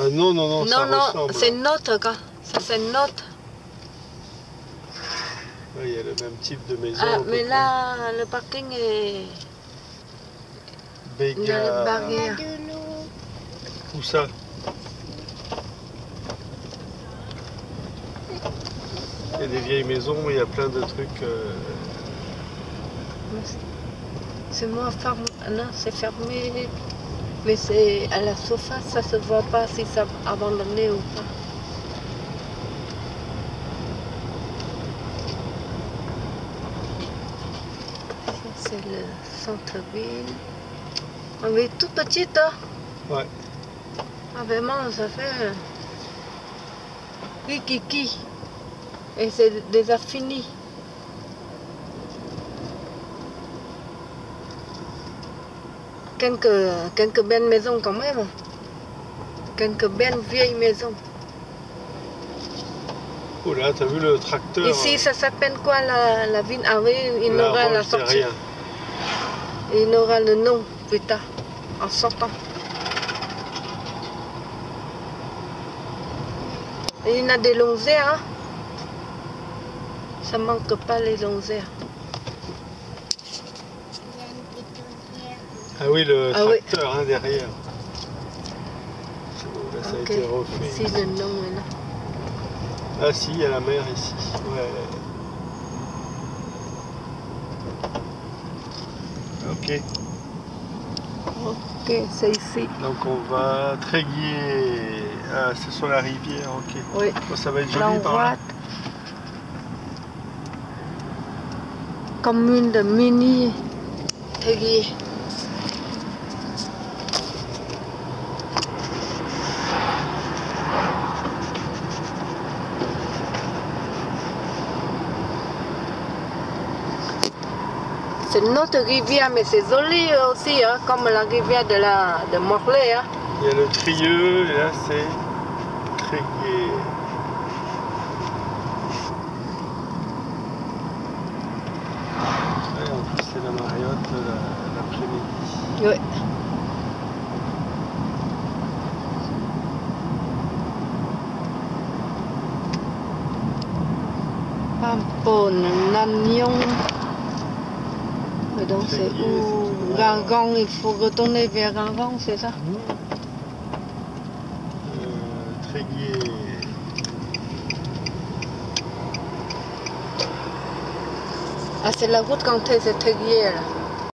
Ah non, non, non, ça Non, non, c'est notre, gars. Ça, c'est notre. Il y a le même type de maison. Ah, mais près. là, le parking est. Il y a Béga. barrière. Où ça? Il y a des vieilles maisons, mais il y a plein de trucs. euh, C'est moins fermé. Non, c'est fermé. Mais c'est à la surface, ça se voit pas si c'est abandonné ou pas. Ça, c'est le centre-ville. On est tout petite. Hein? Ouais. Ah, vraiment, ça fait. Qui, qui. Et c'est déjà fini. Quelques, quelques belles maisons quand même. Quelques belles vieilles maisons. Oh là, t'as vu le tracteur Ici, ça s'appelle quoi la, la ville? Ah oui, il la aura la sortie. Il aura le nom plus tard, en sortant. Et il y a des longères. Hein? Ça manque pas les longères. Ah oui, le Ah oui. tracteur hein, derrière. Là, ça a été refait. Ici, le nom est là. Ah si, il y a la mer ici. Ouais. Ok, Ok, c'est ici. donc on va Tréguier. Ah, c'est sur la rivière, ok. Oui, Oh, ça va être joli par là. Commune de Mini Théguier. C'est notre rivière, mais c'est joli aussi, hein, comme la rivière de, la, de Morlaix. Hein. Il y a le Trieux, et là c'est Tréguier. Ouais, en plus c'est la Mariotte la- l'après-midi. Oui. Pampone, Lannion. Et donc c'est où. Gargan, il faut retourner vers Gargan, c'est ça Euh, Tréguier. Ah, c'est la route quand c'est Tréguier là.